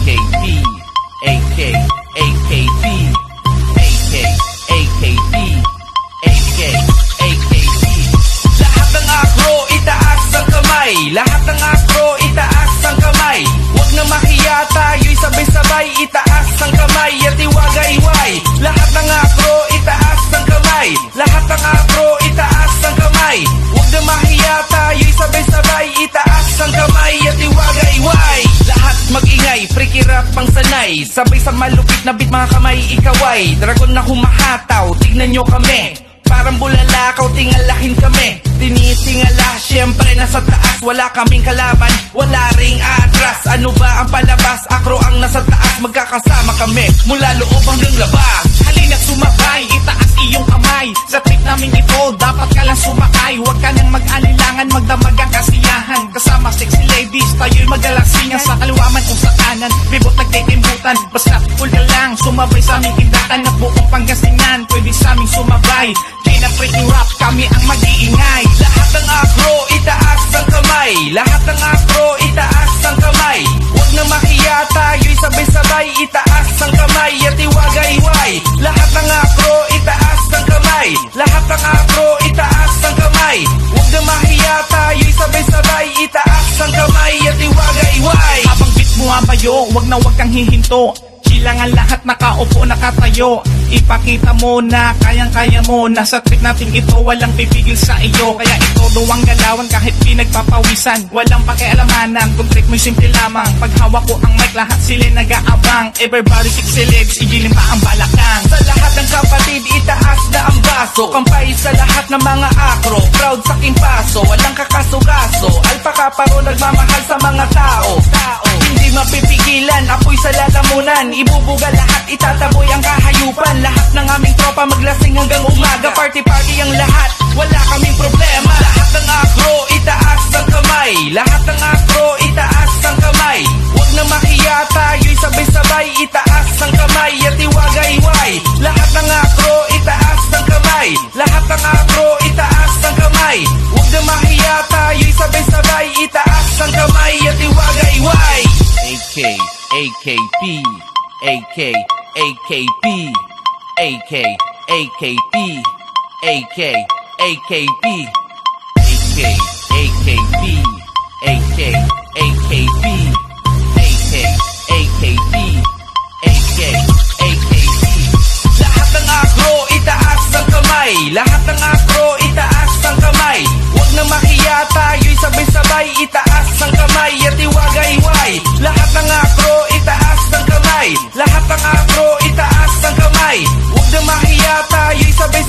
AKB, AK, AKB, AK, AKB, AK, AKB. Lahat ng akro, itaas ang kamay. Lahat ng akro, itaas ang kamay. Huwag na makiya tayo'y sabay-sabay. Itaas ang kamay at iwagayway. Lahat ng akro, itaas ang kamay. Lahat ng akro, itaas ang kamay. Huwag na mahiya tayo'y sabay magingay, freaky rap pang sanay. Sabay sa malupit na beat mga kamay ikaway Dragon na humahataw, tignan nyo kami Parang bulalakaw, tingalahin kami. Tinitingala, syempre nasa taas. Wala kaming kalaban, wala ring atras. Ano ba ang palabas? Akro ang nasa taas. Magkakasama kami mula loob hanggang labas. Halina't sumabay, itaas iyong kamay. Sa trip namin ito, dapat ka lang sumakay. Huwag ka nang mag-alilangan, ladies, tayo'y magalasingan Sa kaliwaman o sa kanan, bibot nagtitimbutan Basta cool ka lang, sumabay sa aming tindatan At buong panggasingan, pwede sa aming sumabay. Kaya na freaking rap, kami ang mag-iingay. Lahat ng afro, itaas ang kamay. Lahat ng afro, itaas ang kamay. Huwag na mahiya, tayo'y sabay-sabay. Itaas ang kamay at iwagayway. Lahat ng afro, itaas ang kamay. Lahat ng afro, beat mo abayo, wag na wag kang hihinto. Kailangan lahat nakaupo, nakatayo Ipakita mo na kayang-kaya mo. Nasa trip natin ito, walang pipigil sa iyo. Kaya ito duwang galawan kahit di nagpapawisan. Walang pakialamanan, kung trick mo'y simple lamang. Pag hawak ko ang mic, lahat sila nag-aabang. Everybody six legs, igilim pa ang balakang. Sa lahat ng kapatid, itaas na ang baso. Kampay sa lahat ng mga akro. Proud sa paso, walang kakaso-kaso Alpha kaparo, nagmamahal sa mga tao. Tao. Hindi mapipigilan, apoy sa lalamunan. Ibubuga lahat, itataboy ng aming tropa maglasing hanggang umaga. Party-party ang lahat, wala kaming problema. Lahat ng akro, itaas ang kamay. Lahat ng akro, itaas ang kamay. Huwag na mahiya, tayo'y sabay-sabay Itaas ang kamay at iwagayway. Lahat ng akro, itaas ang kamay. Lahat ng akro, itaas ang kamay. Huwag na mahiya, tayo'y sabay-sabay Itaas ang kamay at iwagayway. AK, AKP, AK, AKP, AK, AKP, AK, AKP, AK, AKP, AK, AKP, AK, AKP, AK, AKP. Lahat ng akro, itaas ang kamay Lahat ng akro, itaas ang kamay Huwag na mahiya, tayo'y sabay-sabay Itaas ang kamay at iwagayway Lahat ng akro, itaas ang kamay Lahat ng akro, kamay Huwag na mahiya, tayo'y Itaas